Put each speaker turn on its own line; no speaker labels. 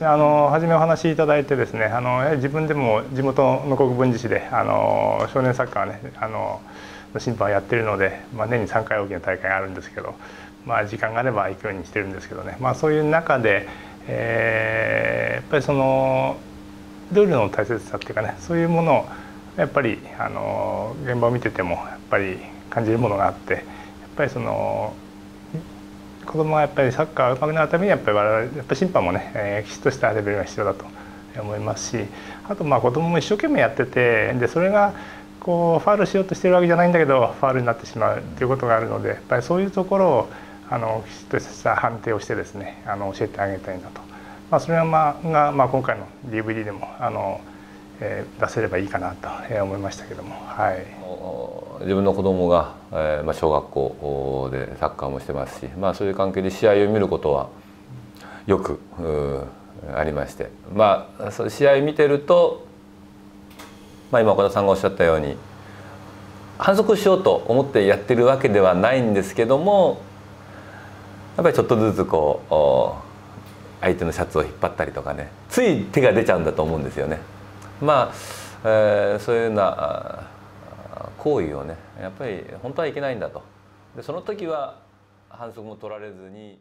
あの初めお話しいただいてですねあの自分でも地元の国分寺市であの少年サッカーねあの審判をやってるので、まあ、年に3回大きな大会があるんですけど、まあ、時間があれば行くようにしてるんですけどね、まあ、そういう中で、えー、やっぱりそのルールの大切さっていうかねそういうものをやっぱりあの現場を見ててもやっぱり感じるものがあってやっぱりその子供がやっぱりサッカーをうまくなるためにやっぱり我々やっぱ審判もね、えー、きちっとしたレベルが必要だと思いますしあとまあ子供も一生懸命やっててでそれがこうファウルしようとしてるわけじゃないんだけどファウルになってしまうということがあるのでやっぱりそういうところをあのきちっとした判定をしてですねあの教えてあげたいなと、まあ、それはまあが、まあ、今回の DVD でもあの、えー、出せればいいかなと思いましたけども。はい
自分の子供が、えーまあ、小学校でサッカーもしてますし、まあ、そういう関係で試合を見ることはよくありましてまあ試合見てると、まあ、今岡田さんがおっしゃったように反則しようと思ってやってるわけではないんですけどもやっぱりちょっとずつこう相手のシャツを引っ張ったりとかねつい手が出ちゃうんだと思うんですよね。まあ、えー、そういうような行為をねやっぱり本当はいけないんだと。でその時は反則も取られずに